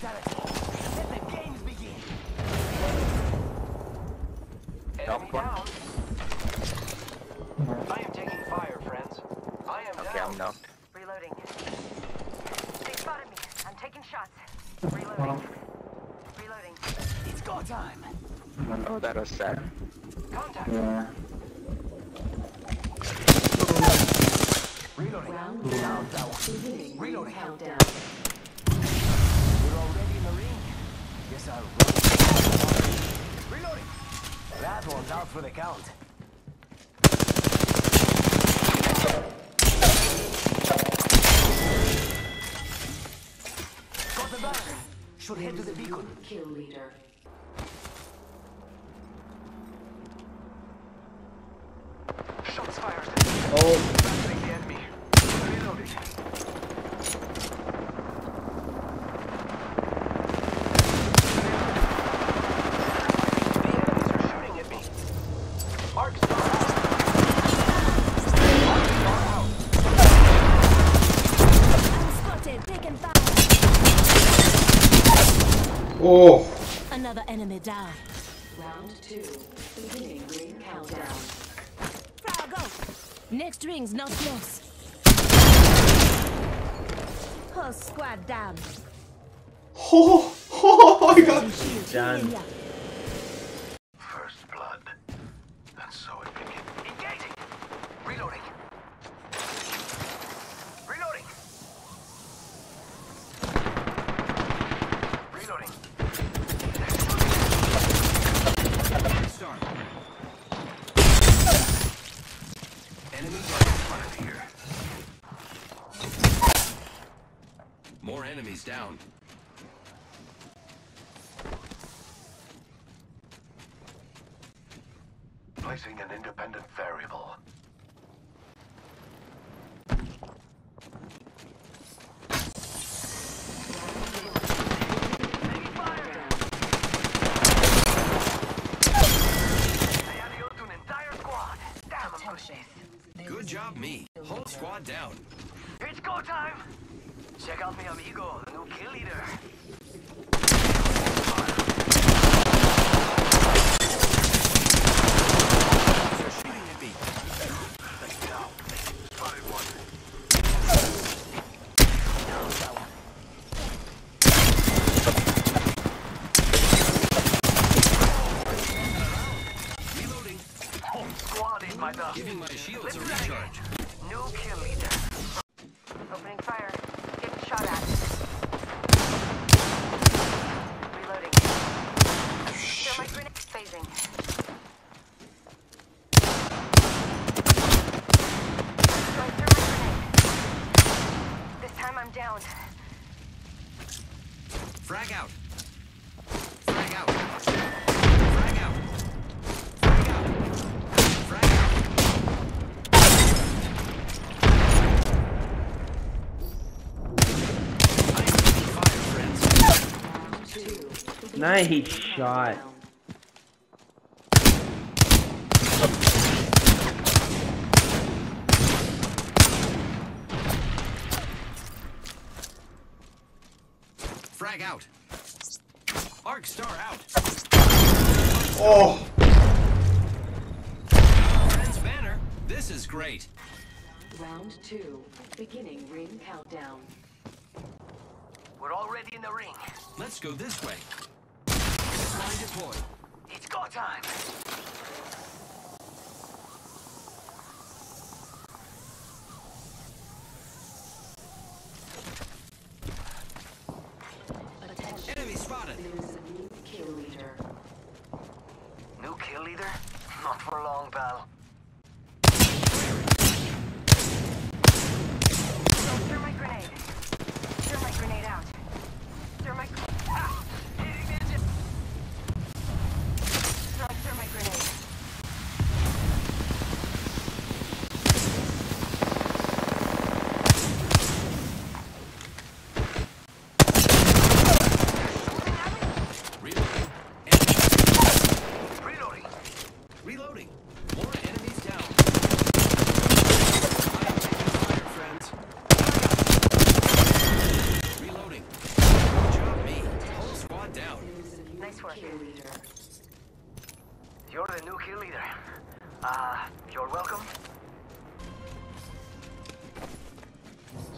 Enemy down. Mm. I am taking fire, friends. I am okay, down. I'm down. Reloading. They spotted me. I'm taking shots. Reloading. Reloading. It's go time. Oh, that was sad. Contact. Yeah. Reloading. Round down. Mm. Reloading. Countdown. We're already in the ring. Guess I'll run. Reloading. That one's out for the count. Got the banner. Should head to the beacon. Kill leader. Shots fired. Oh, Battling the enemy. Reloading. The enemies are shooting at me. Arc star out. Arc star out. Spotted, taken fire. Oh, Another enemy down. Round two. Beginning ring countdown. Frag go. Next ring's not close. Whole squad down. oh, oh my god. Shield Done. healing ya. First blood. And so it begins. Engaging. Reloading. Reloading. Reloading. Start. Here. More enemies down. Placing an independent variable. They adios to an entire squad. Damn, I'm pushing. Good job, me. Whole squad down. It's go time! Check out mi amigo, the new kill leader. They're shooting at me. Down. Spotted one. Down, that one. Reloading. Whole is. Giving my shields a recharge. New kill leader. Opening fire. Getting shot at. Reloading. Thermite grenade phasing. Throwing thermite grenade. This time I'm down. Frag out. Frag out. Frag out. Frag out. Frag out. I am taking fire, friends. Round two. Nice shot. Frag out. Arc star out. Oh, Friends banner. This is great. Round two. Beginning ring countdown. We're already in the ring. Let's go this way. Not for long, pal. The leader. Uh, you're welcome.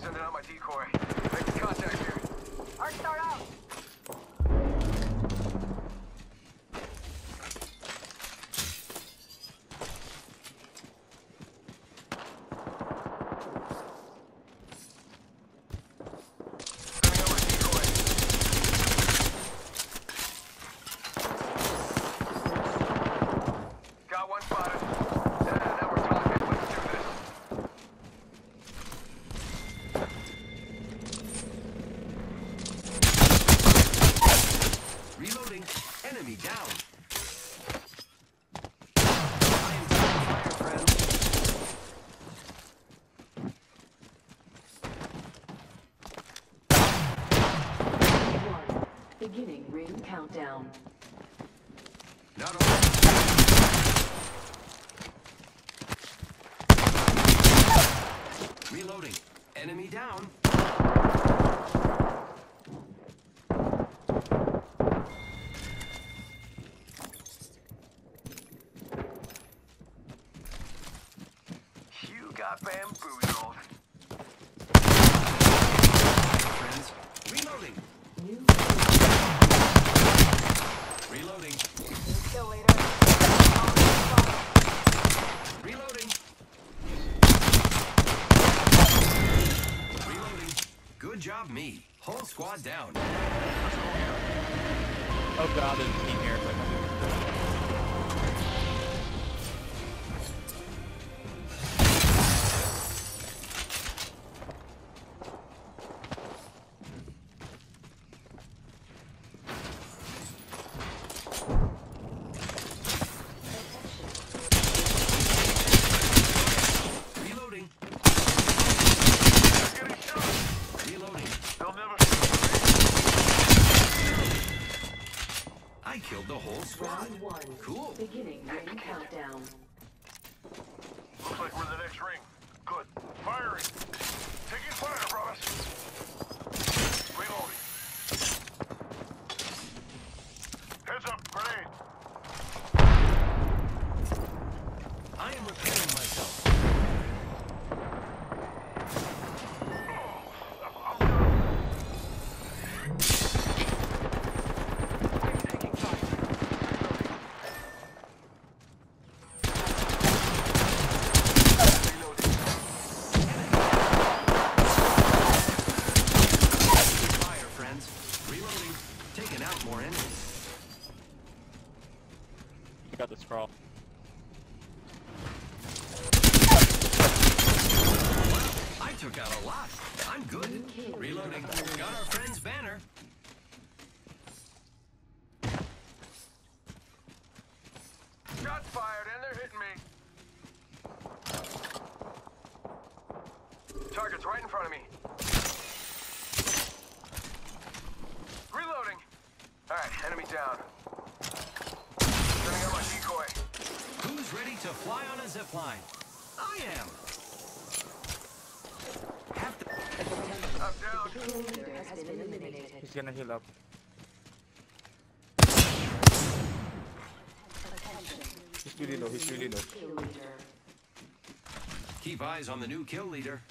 Sending out my decoy. Making contact here. Arc star out. Enemy down. Beginning ring countdown. Not over. Reloading. Enemy down. Got bamboozled. Friends. Reloading. New Reloading. Kill leader. Reloading. Reloading. Good job, me. Whole squad down. Oh god, there's a team here. Countdown. Looks like we're in the next ring. Good. Firing. Taking fire, brothers. Reloading. Heads up, grenade. I am repairing myself. Fire, friends. Reloading. Taking out more enemies. I got the scroll. I took out a lot. I'm good. Reloading. Got our friend's banner. Shots fired, and they're hitting me. Target's right in front of me. Reloading. All right, enemy down. Sending out my decoy. Who's ready to fly on a zip line? I am. Have to. I'm down. Kill leader has been eliminated. He's gonna heal up. He's really low, he's really low. Keep eyes on the new kill leader.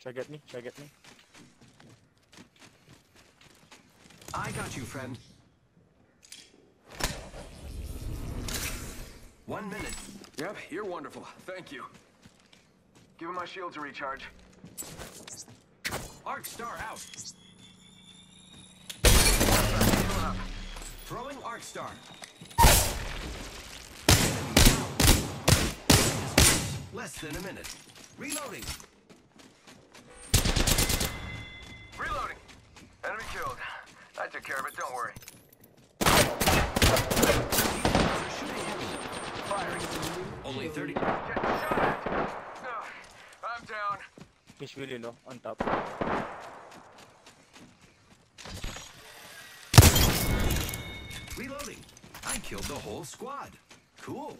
Try get me, try get me. I got you, friend. One minute. Yep, you're wonderful. Thank you. Give him my shield to recharge. Arc star out. Throwing arc star. Less than a minute. Reloading. Reloading. Care of it, don't worry. Only 30. Getting shot at. I'm down. He's really low, on top. Reloading. I killed the whole squad. Cool.